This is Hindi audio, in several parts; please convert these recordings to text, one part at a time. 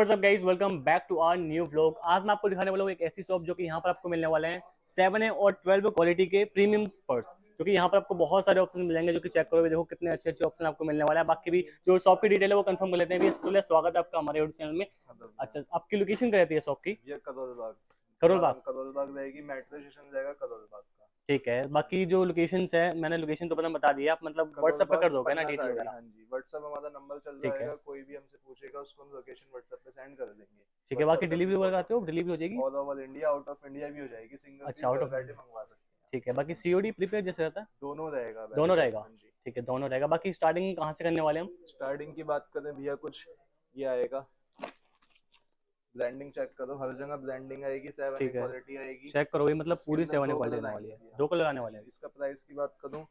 Hey what's up guys welcome back to our new vlog आज मैं आपको दिखाने वाला हूँ एक ऐसी शॉप जो कि यहाँ पर आपको मिलने वाले हैं सेवन ए और ट्वेल्व क्वालिटी के प्रीमियम पर्स जो कि यहाँ पर आपको बहुत सारे ऑप्शन मिल जाएँगे जो कि चेक करोगे देखो कितने अच्छे अच्छे ऑप्शन आपको मिलने वाले हैं। बाकी भी जो शॉप की डिटेल है वो कंफर्म कर लेते हैं। इसके लिए स्वागत है आपका हमारे यूट्यूब चैनल में। अच्छा आपकी लोकेशन क्या रहती है शॉप की? करोल बाग करोल बाग करोल बाग रहेगी मेट्रो स्टेशन जाएगा करोल बाग का। ठीक है। बाकी जो लोकेशन है मैंने लोकेशन तो पता बता दिया आप मतलब व्हाट्सएप पे कर दोगे ना डिटेल वगैरह? हाँ जी व्हाट्सएप हमारा नंबर चल है। जाएगा कोई भी हमसे पूछेगा उसको हम लोकेशन व्हाट्सएप पे सेंड कर देंगे। ठीक है बाकी डिलीवरी। वगैरह आते हो? डिलीवरी हो जाएगी? All over India out of India भी हो जाएगी सिंगल अच्छा, out of वैरायटी मंगवा सकते हैं। ठीक है बाकी सीओडी प्रीपेड जैसे रहता है? दोनों रहेगा दोनों रहेगा? हाँ जी। ठीक है दोनों रहेगा। बाकी स्टार्टिंग कहाँ से करने वाले हम? स्टार्टिंग की बात करें भैया कुछ ये आएगा। ब्लेंडिंग चेक करो। हर जगह ब्लेंडिंग आएगी सेवन क्वालिटी आएगी। चेक करोगे मतलब पूरी सेवन क्वालिटी आने वाली है। दो कलर आने वाले हैं। इसका प्राइस की बात करूँ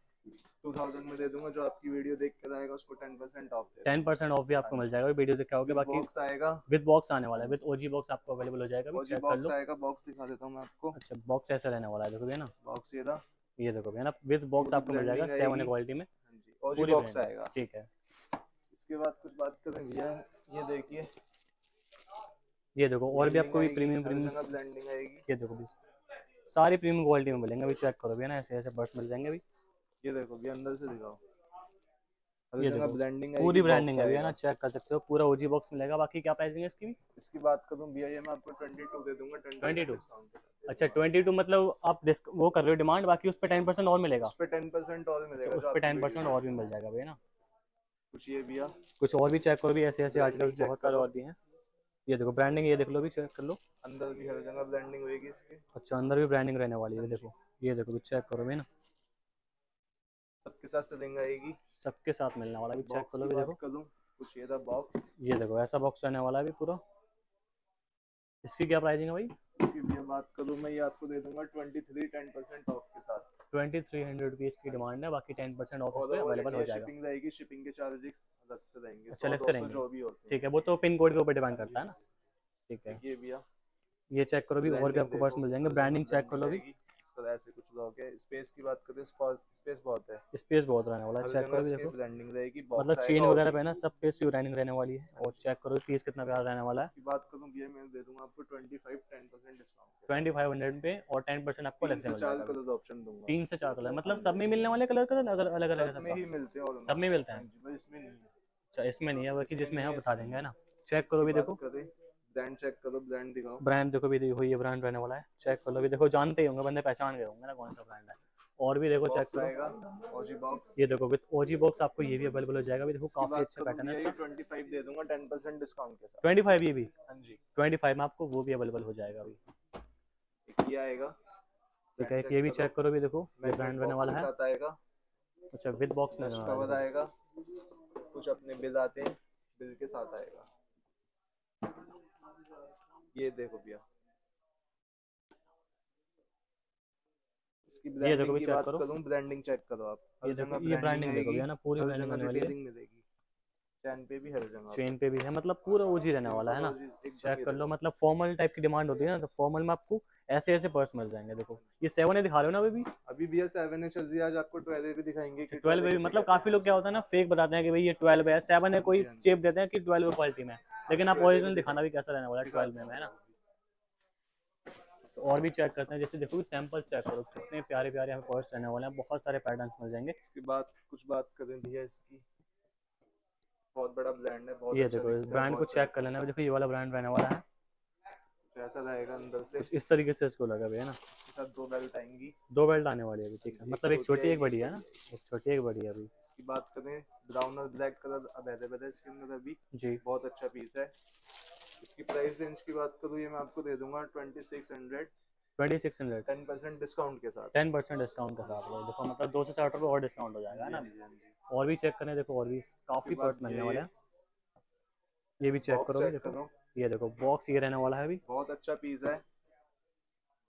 2000 में दे दूँगा जो आपकी वीडियो देख कर आएगा उसको 10% ऑफ़ दे टेन परसेंट ऑफ़ भी आपको मिल जाएगा। वीडियो देख के आओगे बाकी बॉक्स आएगा। विद बॉक्स आने वाला है। विद ओजी बॉक्स आपको अवेलेबल हो जाएगा। और चेक कर बॉक्स लो। आएगा बॉक्स दिखा देता हूँ मैं आपको। अच्छा बॉक्स ऐसा रहने वाला है देखो भैया ना। बॉक्स ये रहा। ये देखो भैया ना विद बॉक्स आपको मिल जाएगा blending सेवन आएगी। क्वालिटी में। हाँ जी पूरी बॉक्स आएगा। ठीक है। इसके बाद कुछ बात करें भैया। ये देखिए ये देखो और भी आपको भी प्रीमियम प्रीमियम ये देखो भी सारी प्रीमियम क्वालिटी में मिलेंगे अभी चेक करो भैया ना? ऐसे ऐसे बर्ड्स मिल जाएँगे अभी। ये देखो भैया अंदर से दिखाओ। ये देखो, ब्लेंडिंग पूरी ब्रांडिंग है भैया ना? चेक कर सकते हो पूरा ओजी बॉक्स मिलेगा। बाकी क्या प्राइसिंग है इसकी भी? इसकी बात करूँ भैया ये मैं आपको 22 दे दूँगा 22 डिस्काउंट अच्छा ट्वेंटी टू मतलब आप वो कर रहे हो डिमांड बाकी उस टेन परसेंट और मिलेगा। उस पे 10% और अच्छा मिलेगा उस आपकी टेन परसेंट वीडियो और भी मिल जाएगा भैया ना? कुछ ये भैया कुछ और भी चेक करो भी ऐसे ऐसे आर्टिकल check बहुत सारे और भी हैं। ये देखो ब्रांडिंग ये देख लो भी चेक कर लो। अंदर भी हर जगह ब्लेंडिंग होएगी इसकी। अच्छा अंदर भी ब्रांडिंग रहने वाली है देखो। ये देखो भी चेक करो ना। सबके साथ सेलिंग आएगी। सबके साथ मिलने वाला भी चेक कर भी देखो। करूँ कुछ ये था बॉक्स ये देखो ऐसा बॉक्स रहने वाला है भी पूरा। इसकी क्या प्राइसिंग है भाई? इसकी भी बात करूँ मैं ये आपको दे दूँगा 23 10% ऑफ़ के साथ। ट्वेंटी थ्री हंड्रेड रुपीज़ की डिमांड है बाकी टेन परसेंट ऑफ़ अवेलेबल हो जाएगा। शिपिंग रहेगी शिपिंग के चार्जेस अलग से रहेंगे अच्छा, अलग से रहेंगे। जो भी होते हैं। ठीक है वो तो पिन कोड के ऊपर डिपेंड करता है ना। ठीक है। ये भैया ये चेक करो भी और भी आपको पर्स मिल जाएँगे। ब्रांडिंग चेक कर लो भी आएगी। ऐसे कुछ लोग है। स्पेस की बात करें स्पेस बहुत है। स्पेस बहुत रहने वाला है। चेक करो देखो। ब्लेंडिंग रहेगी मतलब चेन वगैरह पे ना सब पेस भी ब्रांडिंग रहने वाली है। और चेक करो पीस कितना प्यारा रहने वाला है। इसकी बात करूँ भैया मैं दे दूँगा आपको 25 10% डिस्काउंट ट्वेंटी फाइव हंड्रेड पे और टेन परसेंट आपको अलग से तीन मिल से चार कलर ऑप्शन दूँगा। तीन से चार कलर मतलब सब में मिलने वाले कलर कलर अलग अलग अलग सब में ही मिलते हैं सब में मिलते हैं। इसमें नहीं है। अच्छा इसमें नहीं है बाकी जिसमें है वो बता देंगे है ना? चेक करो भी देखो। ब्रांड चेक करो ब्रांड दिखाओ। ब्रांड देखो भी देखो ये ब्रांड रहने वाला है। चेक कर लो भी देखो जानते ही होंगे बंदे पहचान गए होंगे ना कौन सा ब्रांड है। और भी देखो चेक करो। ओजी बॉक्स ये देखो विद ओजी बॉक्स आपको ये भी अवेलेबल हो जाएगा। भी देखो काफ़ी अच्छा पैटर्न है इसका। 25 दे दूँगा 10% डिस्काउंट के साथ। ट्वेंटी फाइव ये भी? हाँ जी। ट्वेंटी फाइव में आपको वो भी अवेलेबल हो जाएगा अभी। एक ये आएगा। ठीक है ये भी चेक करो भी देखो ये ब्रांड रहने वाला है। साथ आएगा। अच्छा विद बॉक्स में कवर आएगा। कुछ अपने बिल आते हैं बिल के साथ आएगा। ये देखो भैया। इसकी ये देखो ब्रांडिंग की बात करो। ब्रांडिंग चेक करो आप। ये देखो ये ब्रांडिंग देखो भैया ना पूरी ब्लेंडिंग ब्रांडिंग जगह रहने वाली है डिटेलिंग मिलेगी चैन पे भी जगह चेन पे भी है मतलब पूरा ओजी रहने वाला है ना? चेक कर लो मतलब फॉर्मल टाइप की डिमांड होती है ना तो फॉर्मल में आपको ऐसे ऐसे पर्स मिल जाएँगे देखो। ये सेवन ए दिखा रहे हो ना अभी अभी भी सेवन है चल रही है आज आपको ट्वेल्व भी दिखाएँगे ट्वेल्व 12 भी मतलब काफ़ी लोग क्या होता है ना फेक बताते हैं कि भाई ये ट्वेल्व है। सेवन है कोई हाँ चेप देते हैं कि ट्वेल्व क्वालिटी में लेकिन आप ओरिजिनल दिखाना भी कैसा रहने वाला है ट्वेल्व में है ना? तो और भी चेक करते हैं जैसे देखो सैंपल चेक करो कितने प्यारे प्यारे हमें पर्स रहने वाले हैं बहुत सारे पैटर्न्स मिल जाएँगे। इसके बाद कुछ बात करें भैया इसकी। बहुत बड़ा ब्रांड है बहुत ये अच्छा देखो इस ब्रांड को चेक कर लेना। देखो ये वाला ब्रांड रहने वाला है। अच्छा ऐसा रहेगा अंदर से। इस तरीके से इसको लगा भैया ना। इसके साथ दो बेल्ट आएँगी। दो बेल्ट आने वाली है अभी ठीक है। मतलब एक छोटी एक बड़ी है ना। एक छोटी एक बड़ी है अभी। इसकी बात करें ब्राउन और ब्लैक कलर अवेलेबल है इसके अंदर अभी। जी। बहुत अच्छा पीस है। इसकी प्राइस रेंज की बात करूँ ये मैं आपको दे दूँगा twenty six hundred twenty six hundred ten percent discount के साथ। टेन परसेंट डिस्काउंट के साथ। देखो मतलब दो सौ साठ रुपये और डिस्काउंट हो जाएगा ना। और भी चेक करें देखो और भी काफ़ी पर्स मिलने वाले हैं। ये भी चेक Box करो देखो करो। ये देखो बॉक्स ये रहने वाला है अभी। बहुत अच्छा पीस है।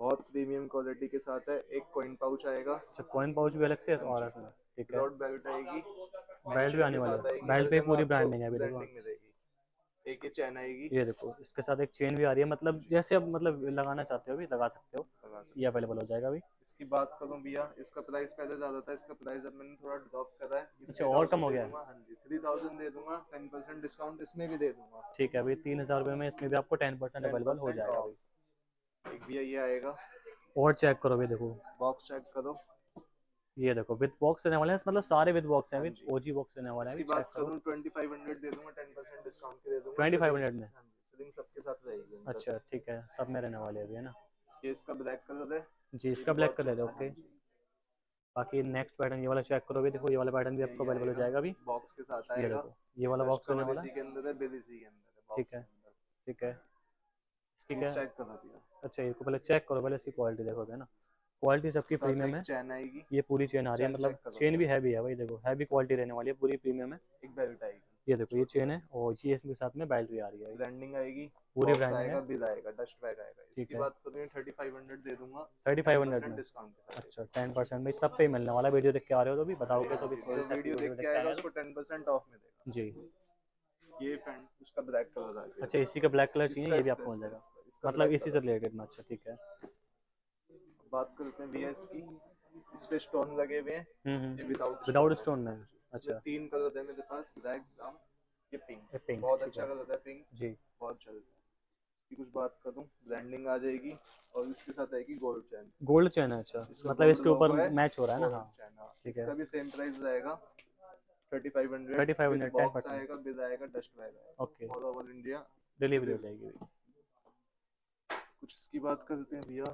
बहुत प्रीमियम क्वालिटी के साथ है। एक कॉइन पाउच आएगा। अच्छा कॉइन पाउच भी अलग से और ठीक है। बेल्ट आएगी बेल्ट भी आने वाला है। बेल्ट पे पूरी ब्रांडिंग है अभी देखो। एक ये चैन आएगी। ये देखो इसके साथ एक चेन भी आ रही है मतलब जैसे अब मतलब लगाना चाहते हो भी लगा सकते हो। लगा सकते ये अवेलेबल हो जाएगा अभी। इसकी बात करूँ भैया इसका प्राइस पहले ज़्यादा था इसका प्राइस अब मैंने थोड़ा ड्रॉप करा है। अच्छा, और कम हो गया है? हाँ जी थ्री थाउज़ेंड दे दूँगा टेन परसेंट डिस्काउंट इसमें भी दे दूँगा। ठीक है अभी तीन हज़ार रुपये में इसमें भी आपको टेन परसेंट अवेलेबल हो जाएगा एक भैया ये आएगा। और चेक करो भी देखो। बॉक्स चेक करो। ये देखो विद बॉक्स रहने वाले हैं मतलब सारे विद बॉक्स हैं विद ओजी बॉक्स रहने वाला है इसकी बात करूँ ट्वेंटी फाइव हंड्रेड दे दूँगा टेन परसेंट डिस्काउंट के दे दूँगा 2500 में? सीलिंग सबके साथ रहेगी अच्छा ठीक है सब में रहने वाले अभी है ना? ये इसका ब्लैक कलर है। जी इसका ब्लैक कलर है ओके बाकी नेक्स्ट पैटर्न ये वाला चेक करो भी देखो ये वाला पैटर्न भी आपको अवेलेबल हो जाएगा अभी। बॉक्स के साथ आएगा। ये देखो ये वाला बॉक्स रहने वाला। है इसी के अंदर है बिल इसी के अंदर है ठीक है। ठीक है। ठीक है। चेक करो भैया अच्छा इसको पहले चेक करो पहले इसकी क्वालिटी देखो है ना? क्वालिटी सबकी प्रीमियम है। चैन आएगी। ये पूरी चेन आ रही है मतलब चेन भी हैवी है भाई देखो हैवी क्वालिटी रहने वाली है पूरी प्रीमियम है। एक बेल्ट आएगी। ये देखो ये चेन है और ये इसके साथ में बेल्ट भी आ रही है ब्रांडिंग आएगी पूरी ब्रांडिंग आएगा बिल आएगा डस्ट बैग आएगा। इसकी। बात थर्टी फाइव हंड्रेड दे दूँगा। थर्टी फाइव हंड्रेड में। डिस्काउंट के साथ। अच्छा टेन परसेंट में सब पे मिलने वाला वीडियो देख के आ रहे हो तो भी बताओगे तो भी जो वीडियो देख के आएगा उसको टेन परसेंट ऑफ़ में देगा। जी। ये पैंट उसका ब्लैक कलर आ गया। अच्छा इसी का ब्लैक कलर चाहिए ये भी आपको मिल जाएगा। मतलब इसी से रिलेटेड में अच्छा ठीक है। बात करते हैं भैया इसकी इस पे स्टोन लगे हुए हैं। हम्म ये हम्म विदाउट विदाउट स्टोन में अच्छा अच्छा। तीन कलर है मेरे पास ब्लैक ब्राउन ये पिंक ये पिंक बहुत अच्छा कलर है पिंक जी। बहुत चल रहा है इसकी कुछ बात करूँ ब्रांडिंग आ जाएगी और इसके साथ आएगी गोल्ड चैन गोल्ड चेन है अच्छा। मतलब इसके ऊपर मैच हो। रहा है ना हाँ। हाँ। ठीक है। इसका भी सेम प्राइस रहेगा। Thirty five hundred 3500, box 10%. आएगा बिल आएगा dust bag okay all over India delivery हो जाएगी। कुछ इसकी बात करते हैं भैया।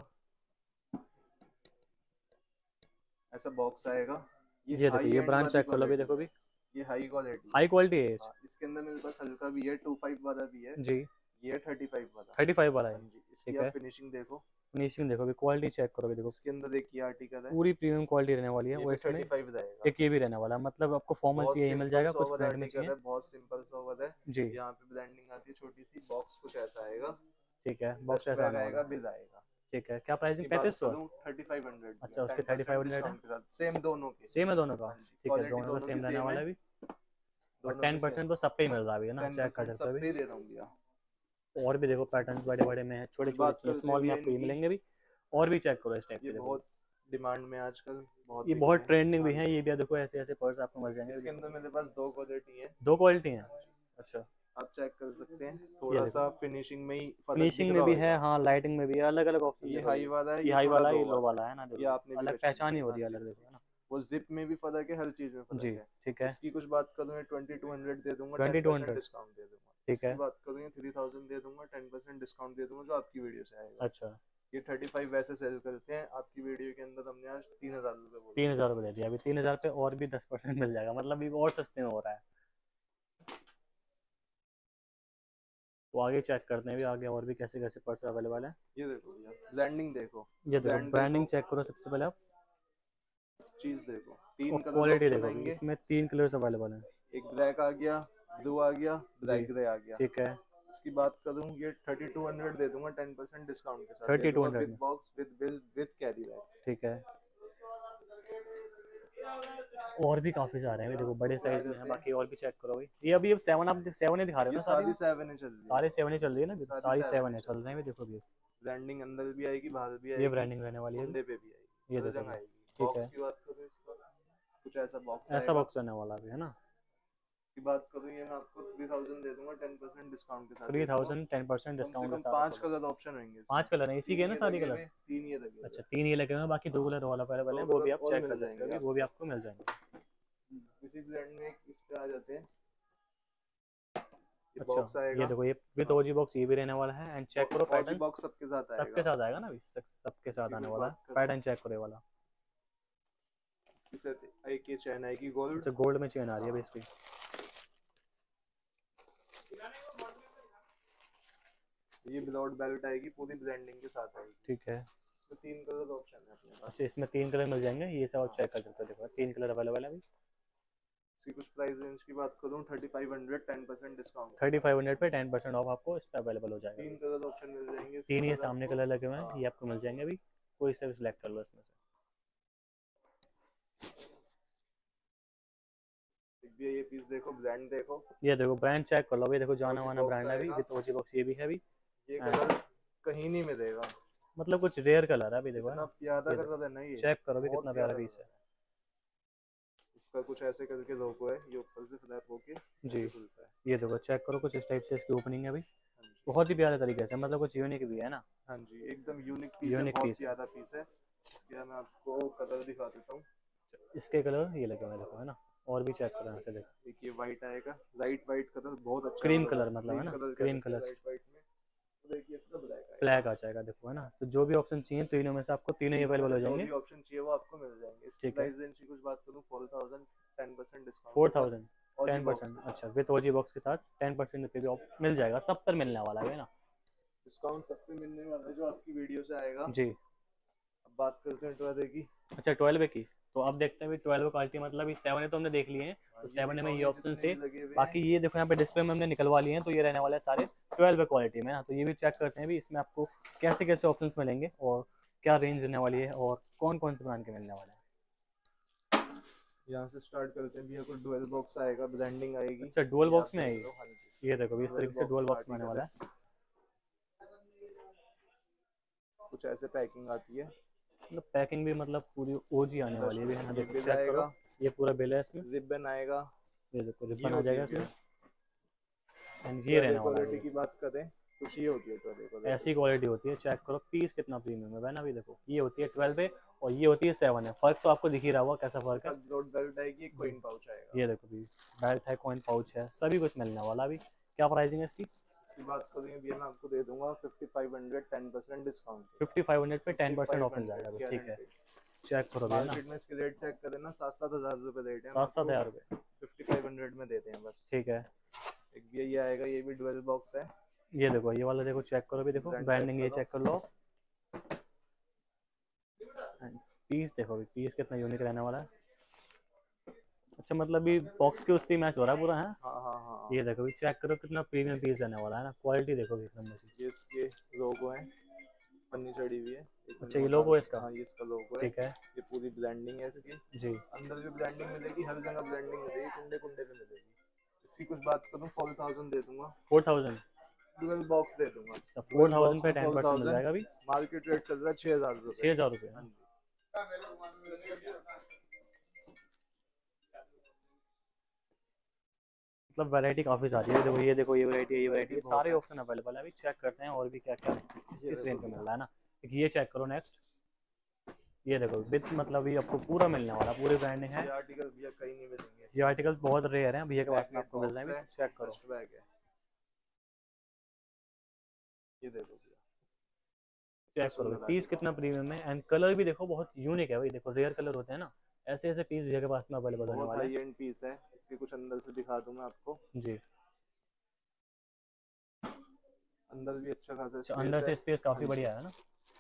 ऐसा बॉक्स आएगा। ये देखो ये वाली चेक कर लो भी quality देखो भी ये हाई क्वालिटी हाई क्वालिटी है। हाँ, इसके अंदर मेरे पास हल्का भी है टू फाइव वाला भी है। जी। ये थर्टी फाइव वाला। थर्टी फाइव वाला हाँ। है जी इसकी ठीक है। आप फिनिशिंग देखो। फिनिशिंग देखो भी क्वालिटी चेक करो भी देखो। इसके अंदर एक ये आर्टिकल है। पूरी प्रीमियम क्वालिटी रहने वाली है वो इसमें थर्टी फाइव रहेगा एक ये भी रहने वाला है। मतलब आपको फॉर्मल चाहिए मिल जाएगा कुछ ब्रांड में चाहिए। बहुत सिंपल सोवर है। जी। यहाँ पे ब्रांडिंग आती है छोटी सी बॉक्स कुछ ऐसा आएगा। ठीक है बॉक्स ऐसा आएगा बिल आएगा। ठीक है। क्या प्राइसिंग पैंतीस सौ थर्टी फाइव हंड्रेड अच्छा, उसके 3500 है? सेम दोनों के। सेम है दोनों का? हाँ ठीक है दोनों का सेम रहने वाला है, है भी और टेन परसेंट तो सब पे ही मिल रहा है ना? चेक कर सकते हो सब पे दे रहा हूँ। भैया और भी देखो पैटर्न बड़े बड़े में है छोटे छोटे स्मॉल में आपको मिलेंगे भी। और भी चेक करो इस टाइप के बहुत डिमांड में आजकल बहुत ये बहुत ट्रेंडिंग भी हाँ है ये भी देखो ऐसे ऐसे पर्स आपको मिल जी। इसके जाएँगे अंदर मेरे पास दो क्वालिटी है। दो क्वालिटी हैं? अच्छा। आप चेक कर सकते हैं। थोड़ा सा फिनिशिंग में ही फिनिशिंग में भी है हाँ लाइटिंग में भी है अलग अलग ऑप्शन ये हाई वाला है ये हाई वाला low ये लो वाला है ना ये आपने अलग पहचान ही। हो रही है हाँ। अलग देखो है ना? वो जिप में भी फ़र्क है हर चीज़ में फ़र्क जी है। ठीक है। इसकी कुछ बात करूँ ट्वेंटी टू हंड्रेड दे दूँगा 2200 डिस्काउंट दे दूँगा। ठीक है। बात करूँ थ्री थाउज़ेंड दे दूँगा टेन परसेंट डिस्काउंट दे दूँगा जो आपकी वीडियो से आएगा। अच्छा। ये थर्टी फाइव वैसे सेल करते हैं आपकी वीडियो के अंदर हमने आज तीन हज़ार रुपए बोले तीन हज़ार रुपये दे दिया अभी तीन हज़ार पे और भी दस परसेंट मिल जाएगा मतलब ये और सस्ते में हो रहा है। तो आगे चेक करते हैं भी आगे और भी कैसे कैसे पर्स अवेलेबल है। ये देखो ब्रांडिंग देखो। ये देखो ब्रांडिंग चेक करो सबसे पहले आप। चीज़ देखो तीन कलर क्वालिटी देखो इसमें तीन कलर्स अवेलेबल हैं। एक ब्लैक आ गया ब्लू आ गया ब्लैक ग्रे आ गया। ठीक है। इसकी बात करूँ ये थर्टी टू हंड्रेड दे दूँगा टेन परसेंट डिस्काउंट के साथ 3200 with box with bill with carry bag ठीक है। और भी काफ़ी सारे हैं। देखो बड़े साइज़ में है बाकी और भी चेक करो भाई। ये अभी सेवन आप सेवन ही दिखा रहे हो ना सारी? सेवन ही चल रही है। सारे सेवन ही चल रही है ना? सारी सेवन है चल रहे हैं देखो अभी ब्रांडिंग अंदर भी आएगी बाहर भी आएगी। ये ब्रांडिंग रहने वाली है। पे भी आएगी। ये देखो ठीक है। बॉक्स की बात करूँ इसका। कुछ ऐसा बॉक्स ऐसा बॉक्स रहने वाला भी है ना? की बात करूँ ये मैं आपको थ्री थाउज़ेंड दे दूँगा टेन परसेंट डिस्काउंट के साथ three thousand ten percent discount के साथ पाँच कलर ऑप्शन होंगे इसमें। पाँच कलर है इसी के ना सारी कलर। तीन ये लगे। अच्छा तीन ये लगे हुए हैं बाकी दो कलर वाला अवेलेबल है वो भी आप चेक कर जाएँगे। वो भी आपको मिल जाएँगे। इसी ब्रांड में इस पे आ जाते हैं। अच्छा ये देखो ये विद ओजी बॉक्स ये भी रहने वाला है एंड चेक करो पैटर्न बॉक्स सबके साथ आएगा। सबके साथ आएगा ना अभी? सबके साथ आने वाला पैटर्न चेक करो ये वाला। इसके साथ एक ये चैन आएगी? गोल्ड? अच्छा गोल्ड में चेन आ रही है बेसिकली ये विदाउट बेल्ट आएगी पूरी ब्रांडिंग के साथ आएगी। ठीक है। इसमें तीन कलर ऑप्शन है अपने पास। अच्छा इसमें तीन कलर मिल जाएँगे? ये सब आप चेक कर सकते हो देखो। तीन कलर अवेलेबल है अभी। इसकी कुछ प्राइस रेंज की बात करूँ thirty five hundred ten percent discount thirty five hundred पे टेन परसेंट ऑफ़ आपको इस पर अवेलेबल हो जाएगा। तीन कलर ऑप्शन मिल जाएँगे तीन ये सामने कलर लगे हुए हैं हाँ। ये आपको मिल जाएँगे अभी। कोई से भी सिलेक्ट कर लो इसमें से। ये पीस देखो ब्रांड देखो। ये देखो ब्रांड चेक कर लो। भाई देखो जाना वाना ब्रांड है आएगा। विद ओजी बॉक्स ये भी है अभी। ये हाँ। कलर कहीं नहीं मिलेगा। मतलब कुछ रेयर कलर है अभी देखो है इतना प्यारा ये कलर है ना चेक करो भी कितना प्यारा पीस है। इसका कुछ ऐसे करके लोगो है ये ऊपर से फ्लैप होके जी। खुलता है। ये देखो चेक करो कुछ इस टाइप से इसकी ओपनिंग है अभी। हाँ बहुत ही प्यारे तरीके से मतलब कुछ यूनिक भी है ना। हाँ जी एकदम यूनिक पीस है बहुत ज़्यादा पीस है। इसके मैं आपको कलर दिखा देता हूँ। इसके कलर ये लगे हुए देखो है ना? और भी चेक करो यहाँ से देखो। ये व्हाइट आएगा। लाइट व्हाइट कलर बहुत अच्छा Cream कलर मतलब है ना? Cream colour Cream का colour। लाइट व्हाइट में। तो देखिए ब्लैक आ जाएगा देखो है ना? तो जो भी ऑप्शन चाहिए तीनों में से आपको तीनों ही अवेलेबल हो जो जाएँगे। भी ऑप्शन चाहिए वो आपको मिल जाएँगे। ठीक है। की कुछ बात करूँ four thousand ten percent discount four thousand ten percent अच्छा विथ ओजी बॉक्स के साथ टेन परसेंट पे भी मिल जाएगा सब पर मिलने वाला है ना? डिस्काउंट सब पे मिलने वाला है जो आपकी वीडियो से आएगा। जी। अब बात करते हैं ट्वेल्व की। अच्छा ट्वेल्व की? तो अब देखते हैं ट्वेल्व क्वालिटी मतलब सेवन है तो हमने देख लिए हैं। तो सेवन में ये ऑप्शन थे। बाकी ये देखो यहाँ पे डिस्प्ले में हमने निकलवा लिए हैं तो ये रहने वाले हैं सारे ट्वेल्व क्वालिटी में। तो ये भी चेक करते हैं भी इसमें आपको कैसे कैसे ऑप्शंस मिलेंगे और क्या रेंज रहने वाली है और कौन कौन से ब्रांड के मिलने वाले हैं। यहाँ से स्टार्ट करते हैं। भैया को डुअल बॉक्स आएगा ब्रांडिंग आएगी। अच्छा डुअल बॉक्स में आएगी। हाँ ये देखो इस तरीके से डुअल बॉक्स में आने वाला है। है। कुछ ऐसे पैकिंग आती है। मतलब पैकिंग भी मतलब पूरी ओजी आने वाली है। ना देखो चेक करो ये पूरा बिल है इसमें। रिबन आएगा। ये देखो रिबन आ जाएगा इसमें। एंड ये रहने वाला क्वालिटी है की बात करें कुछ ये होती है ट्वेल्व ऐसी क्वालिटी होती है चेक करो पीस कितना प्रीमियम है। ना भी देखो ये होती है ट्वेल्व है और ये होती है सेवन है फ़र्क तो आपको दिख ही रहा होगा कैसा फ़र्क है। बेल्ट आएगी कोइन पाउच आएगा। ये देखो भी बेल्ट है कॉइन पाउच है सभी कुछ मिलने वाला अभी। क्या प्राइसिंग है इसकी? इसकी बात करें भैया मैं आपको दे दूँगा fifty five hundred ten percent discount fifty five hundred पे टेन परसेंट ऑफ़ मिल जाएगा ठीक है। चेक करो मार्केट में इसके रेट चेक करें ना सात सात हज़ार रुपए रेट है सात सात हज़ार रुपये फिफ्टी फाइव हंड्रेड में देते हैं बस। ठीक है। एक भैया ये आएगा ये भी डुअल बॉक्स है। ये देखो ये वाला देखो चेक करो भी देखो ब्रांडिंग ये चेक कर लो। पीस देखो पीस कितना यूनिक रहने वाला है। अच्छा मतलब भी बॉक्स के उससे मैच हो रहा है पूरा है? हाँ हाँ हाँ ये देखो भी चेक करो कितना प्रीमियम पीस रहने वाला है ना क्वालिटी देखो भी एक नंबर ये इसके लोगो है पन्नी चढ़ी हुई है। अच्छा, ये बता logo है इसका? हूँ। हाँ ये इसका लोगो है। ठीक है। ये पूरी ब्रांडिंग है इसकी। जी। अंदर भी ब्रांडिंग मिलेगी हर जगह ब्रांडिंग मिलेगी कुंडे कुंडे पे मिलेगी। इसकी कुछ बात करूँ फोर थाउज़ेंड दे दूँगा। फोर थाउज़ेंड डुअल बॉक्स दे दूँगा। अच्छा फोर थाउज़ेंड पे टेन परसेंट मिल जाएगा अभी? मार्केट रेट चल रहा है छह हज़ार छः रुपए हज़ार रुपये मतलब वैरायटी काफ़ी सारी है। देखो ये देखो ये वैरायटी ये वैरायटी बहुत सारे ऑप्शन अवेलेबल है। अभी चेक करते हैं और भी क्या क्या किस किस रेंज पे भैया। मिल रहा है ना। एक ये चेक करो नेक्स्ट ये देखो विथ मतलब ये आपको पूरा मिलने वाला पूरी ब्रांडिंग है। ये आर्टिकल भैया कहीं नहीं मिलेंगे। ये आर्टिकल्स बहुत रेयर हैं भैया के पास में आपको मिल रहे हैं। चेक करो। है। ये देखो चेक करो। पीस कितना प्रीमियम है। एंड कलर भी देखो बहुत यूनिक है भाई। देखो रेयर कलर होते हैं ना। ऐसे ऐसे पीस भैया के पास में अवेलेबल होने वाले हाई एंड पीस है। इसके कुछ अंदर से दिखा दूँ मैं आपको। जी। अंदर भी अच्छा खासा अच्छा space अंदर से स्पेस काफ़ी हाँ बढ़िया है ना?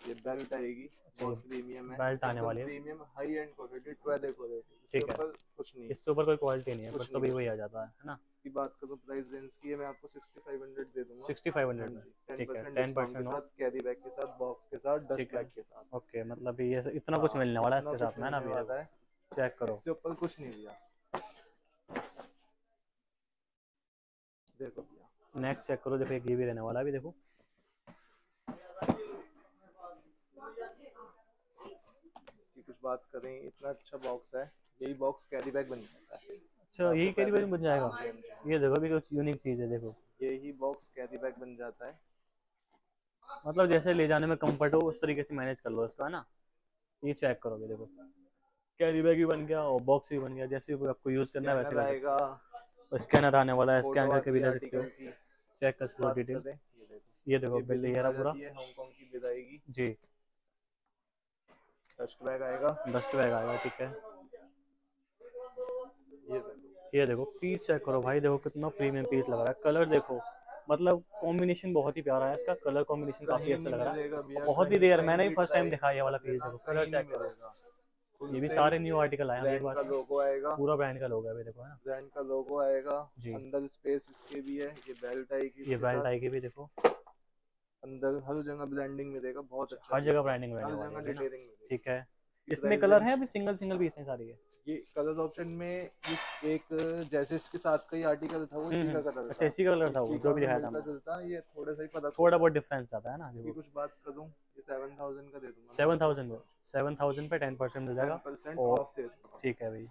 ये बेल्ट आएगी बहुत प्रीमियम है। बेल्ट आने वाली है। Premium high end quality twelve quality इससे ठीक ऊपर कुछ नहीं। है इससे ऊपर कोई क्वालिटी नहीं है बस तो भी वही आ जाता है है ना? इसकी बात करूँ प्राइस रेंज की है मैं आपको 6500 दे दूँगा। सिक्सटी फाइव हाँ हंड्रेड में ठीक है, 10% 10% के साथ कैरी बैग के साथ बॉक्स के साथ डस्ट बैग के साथ। ओके मतलब ये इतना कुछ मिलने वाला है इसके साथ में ना भैया? है। चेक करो। इससे ऊपर कुछ नहीं दिया देखो नेक्स्ट चेक करो देखो एक ये भी रहने वाला अभी देखो। इसकी कुछ बात करें इतना अच्छा बॉक्स है यही बॉक्स कैरी बैग बन जाता है। अच्छा यही कैरी बैग बन जाएगा? हाँ जी, हाँ जी। ये देखो भी कुछ यूनिक चीज़ है देखो। यही बॉक्स कैरी बैग बन जाता है। मतलब जैसे ले जाने में कंफर्ट हो उस तरीके से मैनेज कर लो इसको है ना? ये चेक करोगे देखो। कैरी बैग भी बन गया और बॉक्स भी बन गया जैसे भी आपको यूज़ करना है वैसे आएगा। स्कैनर आने वाला है स्कैन करके भी ले सकते हो। चेक कर सकते हो डिटेल। ये देखो। ये देखो ये बिल ये रहा पूरा। हांगकांग की बिल आएगी। जी। डस्ट बैग आएगा। डस्ट बैग आएगा ठीक है। ये देखो। ये देखो पीस चेक करो भाई देखो कितना प्रीमियम पीस लग रहा है। कलर देखो मतलब कॉम्बिनेशन बहुत ही प्यारा है इसका कलर कॉम्बिनेशन काफ़ी अच्छा लग रहा है। बहुत ही रेयर मैंने भी फ़र्स्ट टाइम देखा ये वाला पीस देखो कलर चेक करो। ये भी सारे न्यू आर्टिकल आए हैं का लोगो आएगा। पूरा ब्रांड का लोगो है देखो है ना? ब्रांड का लोगो आएगा। जी। अंदर स्पेस इसके भी है ये बेल्ट आएगी ये बेल्ट आएगी भी देखो। अंदर हर जगह ब्रांडिंग मिलेगा बहुत अच्छा हर जगह ब्रांडिंग ब्रांडिंग हर जगह डिटेलिंग मिलेगी ठीक है। इसमें कलर है अभी सिंगल सिंगल पीस है सारी है ये कलर ऑप्शन में एक जैसे इसके साथ का ही आर्टिकल था वो इसी का कलर अच्छा इसी का कलर था वो जो भी दिखाया था हमने। ये थोड़ा सा ही पता थोड़ा बहुत डिफरेंस आता है ना इसकी कुछ बात करूँ ये 7000 का दे दूँगा सेवन थाउज़ेंड में सेवन थाउज़ेंड पे टेन परसेंट मिल जाएगा। 10% ऑफ़ दे ठीक है भाई।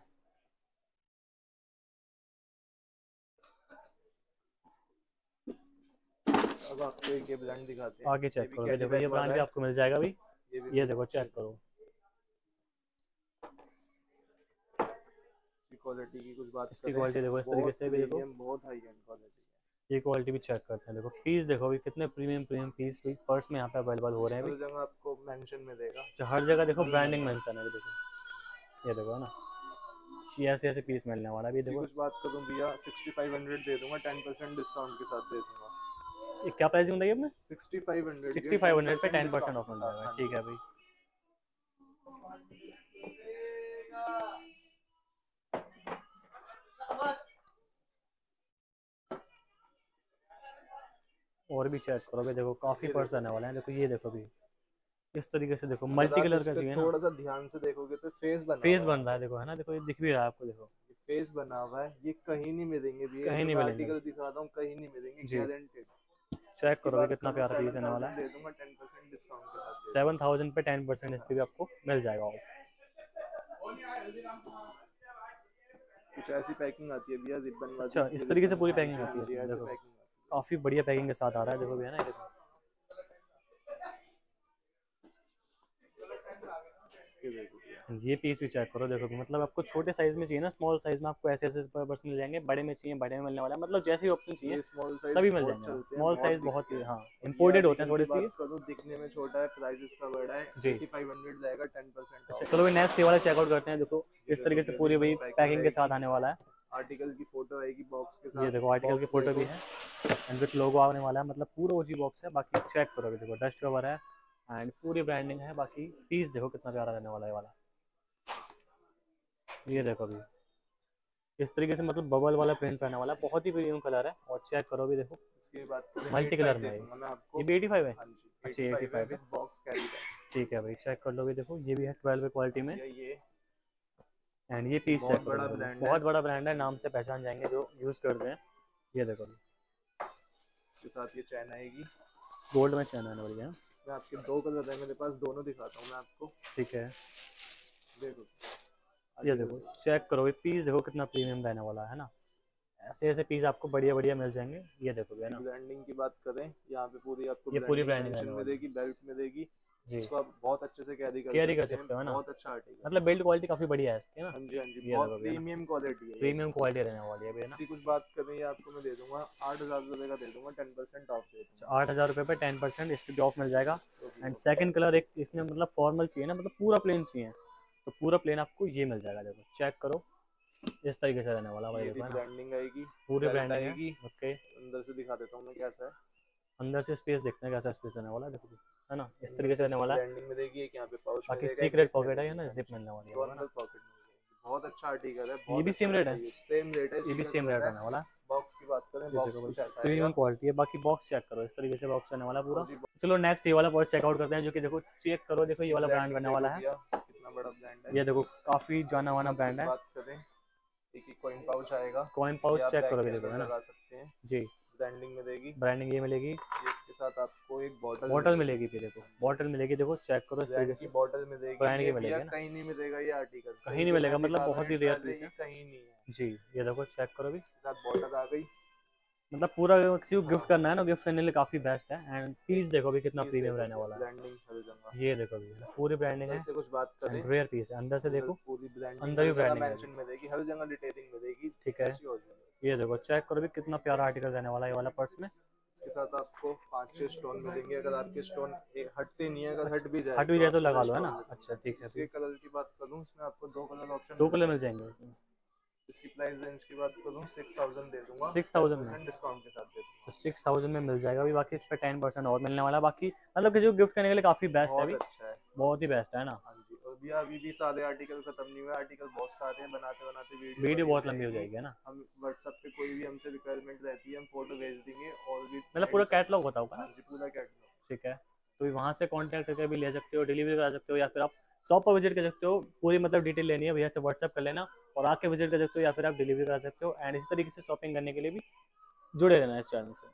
अब आपको एक ये ब्रांड दिखाते हैं। आगे चेक करो देखो ये ब्रांड भी आपको मिल जाएगा भाई। ये देखो चेक करो इसकी क्वालिटी की कुछ बात इसकी quality देखो, इस तरीके से भी देखो। बहुत हाई एंड क्वालिटी ये क्वालिटी भी चेक करते हैं। देखो पीस देखो भाई कितने प्रीमियम प्रीमियम पीस भी पर्स में यहाँ पे अवेलेबल हो रहे हैं हर जगह आपको मेंशन में देगा हर जगह देखो ब्रांडिंग मेंशन है देखो। ये देखो ना? ये ऐसे ऐसे पीस मिलने वाला अभी देखो। कुछ बात करूँ भैया 6500 दे दूँगा 10% डिस्काउंट के साथ दे दूँगा। ये क्या प्राइसिंग बताइए आपने? 6500 सिक्सटी फाइव हंड्रेड पे टेन परसेंट ऑफ़ मिल जाएगा। ठीक है भाई और भी चेक करोगे देखो काफ़ी पर्स आने वाले हैं। देखो ये देखो भी इस तरीके से देखो मल्टी कलर का चाहिए थोड़ा सा ध्यान से देखोगे तो फेस बना फेस बन रहा है देखो है ना? देखो ये दिख भी रहा है आपको देखो। फेस बना हुआ है। ये कहीं नहीं मिलेंगे भैया कहीं नहीं मिलेंगे। दिखाता हूँ कहीं नहीं मिलेंगे। गारंटेड चेक करो कितना प्यारा पीस आने वाला है। दे दूँगा 10% डिस्काउंट के साथ सेवन थाउज़ेंड पे टेन परसेंट इस पे भी आपको मिल जाएगा ऑफ़ कुछ ऐसी पैकिंग आती है भैया रिबन अच्छा, इस तरीके से पूरी packing आती है, देखो। काफ़ी बढ़िया पैकिंग के साथ आ रहा है देखो भी है ना ये भैया पीस भी चेक करो देखो मतलब आपको छोटे साइज़ में चाहिए ना स्मॉल साइज़ में आपको ऐसे ऐसे पर्स मिल जाएँगे बड़े में चाहिए बड़े में मिलने वाला मतलब जैसे ऑप्शन चाहिए स्मॉल साइज़ सभी मिल जाएँगे। स्मॉल साइज़ बहुत ही हाँ। इम्पोर्टेड होते हैं थोड़े से दिखने में छोटा है प्राइस इसका बड़ा है जी। 8500 जाएगा 10% अच्छा चलो नेक्स्ट ये वाला चेकआउट करते हैं देखो इस तरीके से पूरी भाई पैकिंग के साथ आने वाला है। आर्टिकल की फ़ोटो आएगी बॉक्स के साथ। ये देखो आर्टिकल की फ़ोटो भी है। एंड विथ लोगो आने वाला है मतलब पूरा ओजी बॉक्स है बाकी चेक करो अभी देखो डस्ट कवर है। एंड पूरी ब्रांडिंग है बाकी पीस देखो कितना प्यारा रहने वाला है वाला। ये देखो अभी। इस तरीके से मतलब बबल वाला प्रिंट रहने वाला बहुत ही प्रीमियम कलर है और चेक करो भी देखो। इसकी करें Multi 85 color में ये। भी एटी फाइव है? हाँ अच्छा, 85 85 है। ठीक है भाई चेक कर लो भी देखो ये भी है ट्वेल्व क्वालिटी में। ये एंड ये पीस बहुत बड़ा है। बहुत बड़ा ब्रांड है नाम से पहचान जाएँगे जो यूज़ करते हैं। ये देखो इसके साथ ये चैन आएगी। गोल्ड में चैन आने वाली है। इसमें आपके दो कलर है मेरे पास दोनों दिखाता हूँ मैं आपको। ठीक है। देखो। ये देखो चेक करो ये पीस देखो कितना प्रीमियम रहने वाला है ना। ऐसे ऐसे पीस आपको बढ़िया बढ़िया मिल जाएँगे। ये देखो ना। ब्रांडिंग की बात करें यहाँ पे पूरी आपको ये पूरी में वाली देगी बेल्ट में देगी। जी इसको आप बहुत अच्छे से कैरी कर Carry कर सकते हो। हैं ना? बहुत अच्छा आर्टिकल मतलब बिल्ड क्वालिटी काफ़ी बढ़िया है इसकी ना? हाँ जी हाँ जी बहुत। प्रीमियम क्वालिटी है प्रीमियम क्वालिटी रहने वाली है अभी ना? कुछ बात करें ये आपको मैं दे दूँगा। आठ हज़ार रुपए का दे दूँगा टेन परसेंट ऑफ़ दे दूँगा। आठ हज़ार रुपये पे टेन परसेंट इसकी भी ऑफ़ मिल जाएगा। एंड सेकंड कलर एक इसमें मतलब फॉर्मल चाहिए ना मतलब पूरा प्लेन चाहिए। तो पूरा प्लेन आपको ये मिल जाएगा देखो चेक करो। इस तरीके से रहने वाला भाई है ब्रांडिंग आएगी पूरी ब्रांडिंग आएगी। ओके अंदर से दिखा देता हूँ मैं कैसा है। अंदर से स्पेस देखते हैं कैसा स्पेस रहने वाला है देखो है ना? इस तरीके से रहने वाला है। ब्रांडिंग में देगी एक यहाँ पे पाउच बाकी सीक्रेट पॉकेट है ये ना जिप मिलने वाली है है बहुत अच्छा आर्टिकल है ये भी same rate है? सेम रेट है ये भी सेम रेट रहने वाला बॉक्स की बात करें बॉक्स कुछ ऐसा प्रीमियम क्वालिटी है बाकी बॉक्स चेक करो इस तरीके से बॉक्स रहने वाला पूरा। चलो नेक्स्ट ये वाला पर्स चेकआउट करते हैं जो कि देखो चेक करो देखो ये वाला ब्रांड बनने वाला है। कितना बड़ा ब्रांड है। ये देखो काफ़ी जाना माना ब्रांड है। बात करें एक एक कॉइन पाउच आएगा। कॉइन पाउच चेक करो देखो है ना? हैं। जी। ब्रांडिंग में देगी। ब्रांडिंग ये मिलेगी। ये इसके साथ आपको एक बॉटल बॉटल मिलेगी। फिर देखो। बॉटल मिलेगी देखो चेक करो इस तरीके से। बॉटल में देगी brand की मिलेगी कहीं नहीं मिलेगा ये आर्टिकल कहीं नहीं मिलेगा, मतलब बहुत ही rare piece है। कहीं नहीं है। जी ये देखो चेक करो भी। इसके साथ बॉटल आ गई। मतलब पूरा किसी को गिफ्ट करना है ना गिफ्ट करने लिए काफ़ी बेस्ट है। एंड पीस देखो भी कितना प्रीमियम रहने वाला है। ब्रांडिंग ये देखो भी पूरी ब्रांडिंग है। कुछ बात करें। रेयर पीस है। अंदर से देखो। पूरी ब्रांडिंग अंदर भी branding है। मेंशन में देगी हर जगह डिटेलिंग में देगी। ठीक है। ये देखो चेक करो भी कितना प्यारा आर्टिकल रहने वाला है वाला पर्स में। इसके साथ आपको पाँच छह स्टोन मिलेंगे अगर आपके स्टोन हटते नहीं है अगर हट भी जाए हट भी जाए तो लगा लो है ना? अच्छा ठीक है इसके कलर की बात करूँ इसमें आपको दो कलर ऑप्शन दो कलर मिल जाएँगे इसकी प्राइस रेंज की बात करूँ सिक्स थाउज़ेंड दे दूँगा। 6000 में। डिस्काउंट के साथ दे दूँगा। तो सिक्स थाउज़ेंड में मिल जाएगा। अभी बाकी इस पर टेन परसेंट और मिलने वाला बाकी मतलब किसी को गिफ्ट करने के लिए काफ़ी बेस्ट है बहुत अभी। अच्छा बहुत ही बेस्ट है ना? हाँ भैया अभी भी सारे आर्टिकल खत्म नहीं हुए आर्टिकल बहुत सारे हैं बनाते बनाते वीडियो वीडियो बहुत लंबी हो जाएगी है ना? हम व्हाट्सएप पे कोई भी हमसे रिक्वायरमेंट रहती है हम फ़ोटो भेज देंगे और भी मतलब पूरा कैटलॉग हाँ ना? जी पूरा कैटलॉग ठीक है तो वहाँ से कांटेक्ट करके भी ले सकते हो डिलीवरी करा सकते हो या फिर आप शॉप पर विज़िट कर सकते हो पूरी मतलब डिटेल लेनी है भैया से व्हाट्सअप कर लेना और आके विज़िट कर सकते हो या फिर आप डिलीवरी करा सकते हो एंड इसी तरीके से शॉपिंग करने के लिए भी जुड़े रहना इस चैनल से।